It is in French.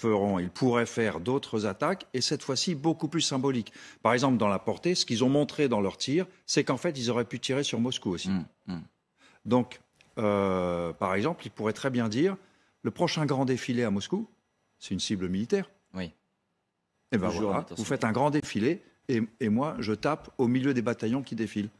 feront, ils pourraient faire d'autres attaques, et cette fois-ci beaucoup plus symboliques. Par exemple, dans la portée, ce qu'ils ont montré dans leur tir, c'est qu'en fait, ils auraient pu tirer sur Moscou aussi. Donc, euh, par exemple, ils pourraient très bien dire le prochain grand défilé à Moscou, c'est une cible militaire. Oui. Et ben vous faites un grand défilé, et moi, je tape au milieu des bataillons qui défilent.